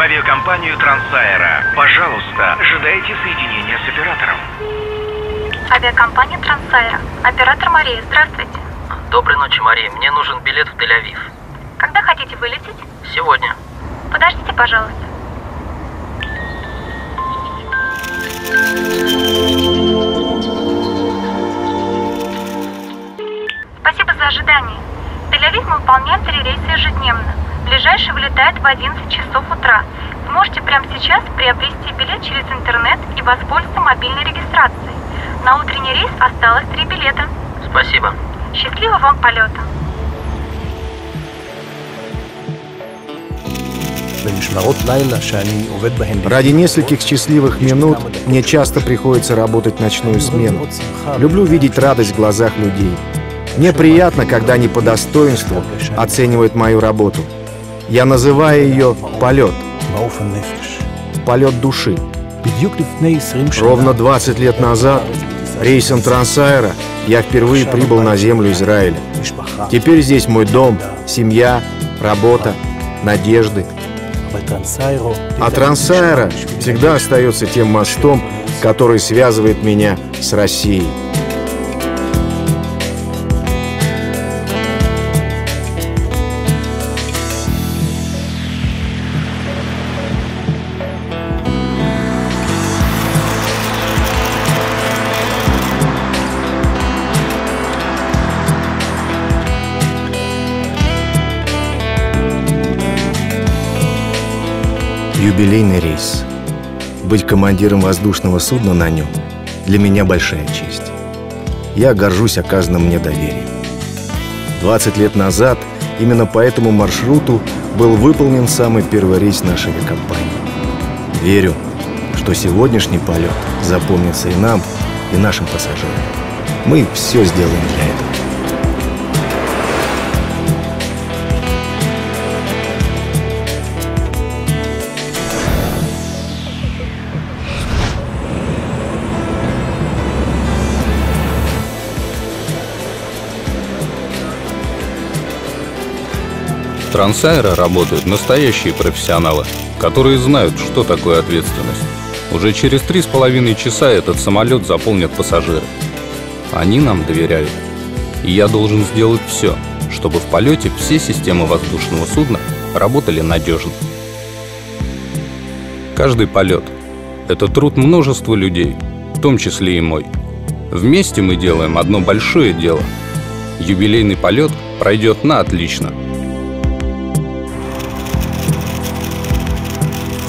в авиакомпанию Трансайра. Пожалуйста, ожидайте соединения с оператором. Авиакомпания Трансайра. Оператор Мария, здравствуйте. Доброй ночи, Мария. Мне нужен билет в Тель-Авив. Когда хотите вылететь? Сегодня. Подождите, пожалуйста. Спасибо за ожидание. Тель-Авив мы выполняем три рейса ежедневно. Ближайший вылетает в 11 часов утра. Вы можете прямо сейчас приобрести билет через интернет и воспользоваться мобильной регистрацией. На утренний рейс осталось три билета. Спасибо. Счастливого вам полета. Ради нескольких счастливых минут мне часто приходится работать ночную смену. Люблю видеть радость в глазах людей. Мне приятно, когда они по достоинству оценивают мою работу. Я называю ее полет. Полет души. Ровно 20 лет назад рейсом Трансайра я впервые прибыл на землю Израиля. Теперь здесь мой дом, семья, работа, надежды. А Трансайра всегда остается тем мостом, который связывает меня с Россией. Юбилейный рейс. Быть командиром воздушного судна на нем для меня большая честь. Я горжусь оказанным мне доверием. 20 лет назад именно по этому маршруту был выполнен самый первый рейс нашей авиакомпании. Верю, что сегодняшний полет запомнится и нам, и нашим пассажирам. Мы все сделаем для этого. В Трансайра работают настоящие профессионалы, которые знают, что такое ответственность. Уже через три с половиной часа этот самолет заполнят пассажиры. Они нам доверяют. И я должен сделать все, чтобы в полете все системы воздушного судна работали надежно. Каждый полет – это труд множества людей, в том числе и мой. Вместе мы делаем одно большое дело. Юбилейный полет пройдет на отлично.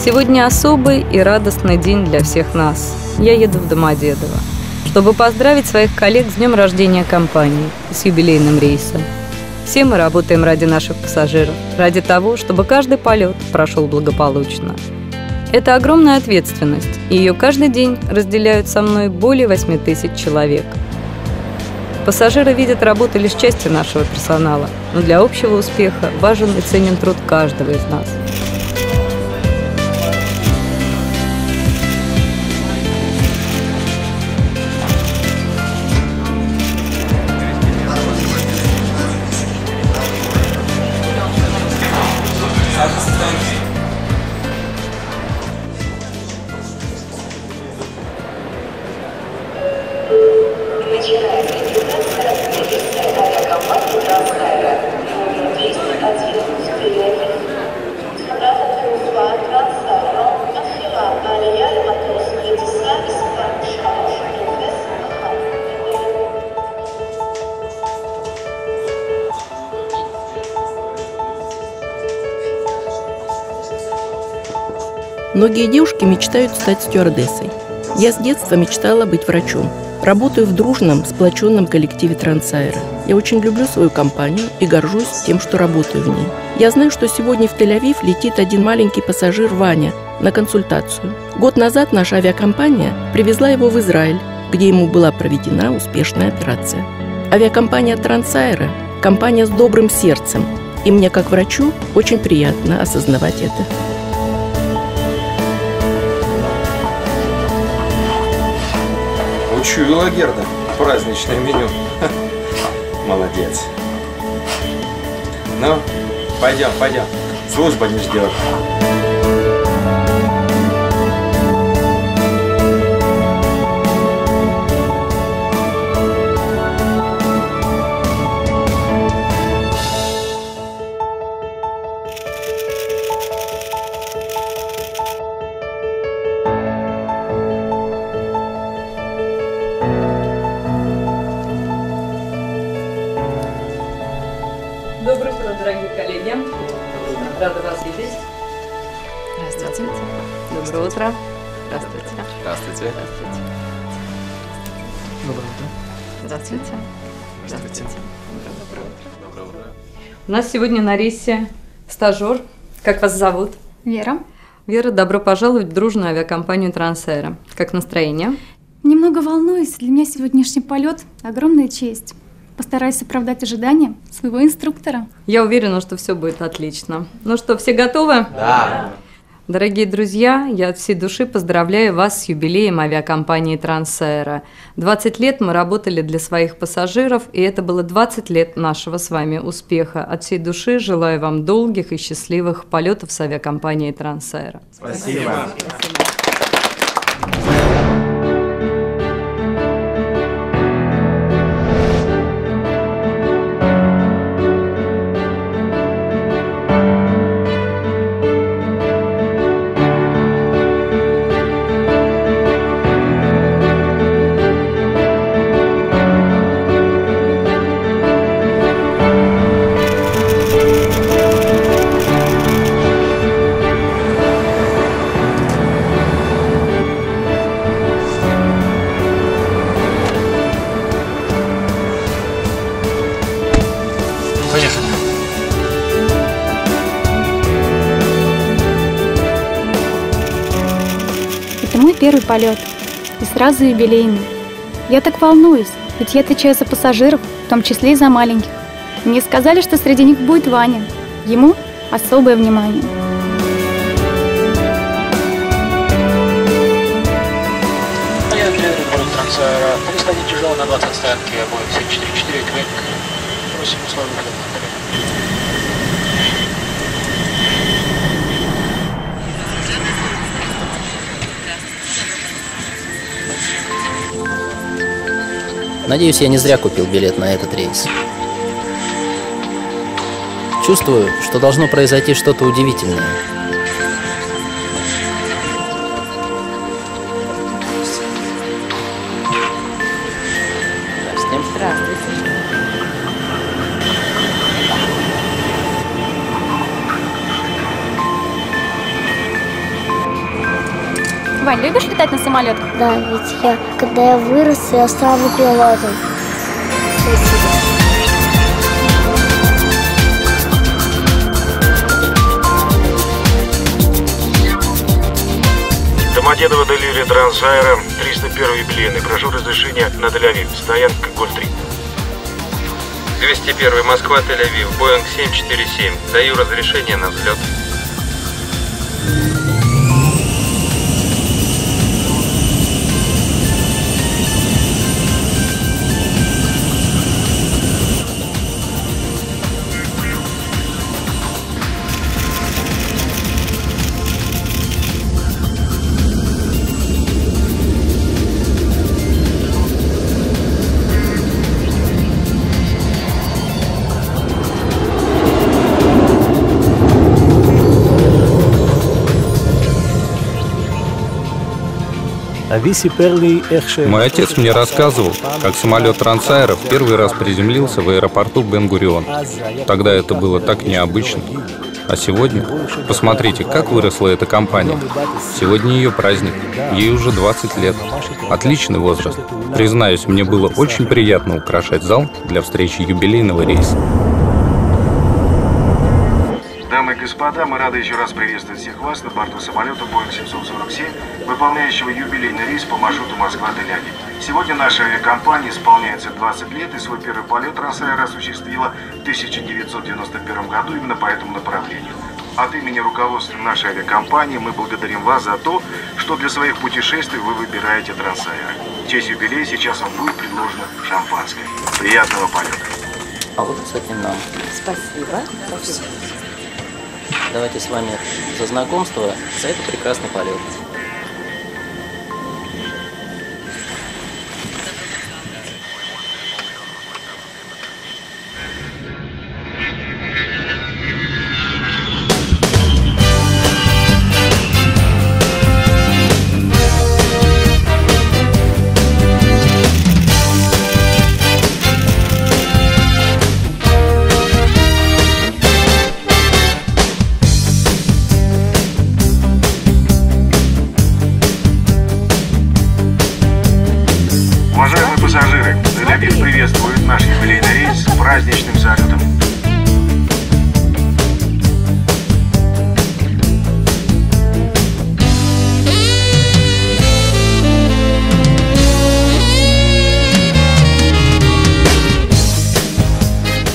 Сегодня особый и радостный день для всех нас. Я еду в Домодедово, чтобы поздравить своих коллег с днем рождения компании и с юбилейным рейсом. Все мы работаем ради наших пассажиров, ради того, чтобы каждый полет прошел благополучно. Это огромная ответственность, и ее каждый день разделяют со мной более 8 тысяч человек. Пассажиры видят работу лишь части нашего персонала, но для общего успеха важен и ценен труд каждого из нас. Многие девушки мечтают стать стюардессой. Я с детства мечтала быть врачом. Работаю в дружном, сплоченном коллективе Трансайра. Я очень люблю свою компанию и горжусь тем, что работаю в ней. Я знаю, что сегодня в Тель-Авив летит один маленький пассажир Ваня на консультацию. Год назад наша авиакомпания привезла его в Израиль, где ему была проведена успешная операция. Авиакомпания Трансайра – компания с добрым сердцем, и мне, как врачу, очень приятно осознавать это. Учуяла Герда праздничное меню. Молодец. Ну, пойдем, пойдем. Служба не ждет. Доброе утро. Здравствуйте. Здравствуйте. Доброе утро. Здравствуйте. Здравствуйте. Доброе утро. У нас сегодня на рейсе стажер. Как вас зовут? Вера. Вера, добро пожаловать в дружную авиакомпанию Трансаэро. Как настроение? Немного волнуюсь. Для меня сегодняшний полет – огромная честь. Постараюсь оправдать ожидания своего инструктора. Я уверена, что все будет отлично. Ну что, все готовы? Да. Дорогие друзья, я от всей души поздравляю вас с юбилеем авиакомпании Трансаэро. 20 лет мы работали для своих пассажиров, и это было 20 лет нашего с вами успеха. От всей души желаю вам долгих и счастливых полетов с авиакомпанией Трансаэро. Спасибо. Мой первый полет. И сразу юбилейный. Я так волнуюсь, ведь я отвечаю за пассажиров, в том числе и за маленьких. Мне сказали, что среди них будет Ваня. Ему особое внимание. Тяжело на 20 стоянке, Boeing 744, Квек. Просим условия Надеюсь, я не зря купил билет на этот рейс. Чувствую, что должно произойти что-то удивительное. Вань, любишь летать на самолетах? Да, ведь я, когда я вырос, я стану пилотом. Домодедово Делири Трансайра, 301 юбилейный. Прошу разрешения на Тель-Авив. Стоянка Голь-3. 201 Москва, Тель-Авив, Боинг 747. Даю разрешение на взлет. Мой отец мне рассказывал, как самолет Трансайра в первый раз приземлился в аэропорту Бен-Гурион. Тогда это было так необычно. А сегодня, посмотрите, как выросла эта компания. Сегодня ее праздник. Ей уже 20 лет. Отличный возраст. Признаюсь, мне было очень приятно украшать зал для встречи юбилейного рейса. Господа, мы рады еще раз приветствовать всех вас на борту самолета Boeing 747, выполняющего юбилейный рейс по маршруту Москва-Тель-Авив. Сегодня наша авиакомпания исполняется 20 лет, и свой первый полет Трансаэро осуществила в 1991 году именно по этому направлению. От имени руководства нашей авиакомпании мы благодарим вас за то, что для своих путешествий вы выбираете Трансаэро. В честь юбилея сейчас вам будет предложено шампанское. Приятного полета! А вот, кстати, нам. Спасибо. Давайте с вами за знакомство, за этот прекрасный полет.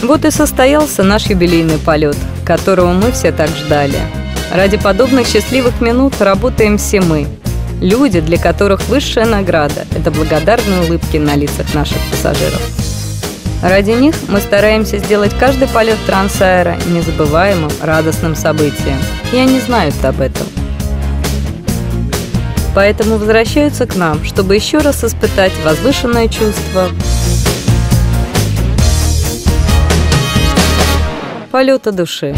Вот и состоялся наш юбилейный полет, которого мы все так ждали. Ради подобных счастливых минут работаем все мы. Люди, для которых высшая награда – это благодарные улыбки на лицах наших пассажиров. Ради них мы стараемся сделать каждый полет Трансаэра незабываемым, радостным событием. И они знают об этом. Поэтому возвращаются к нам, чтобы еще раз испытать возвышенное чувство полета души.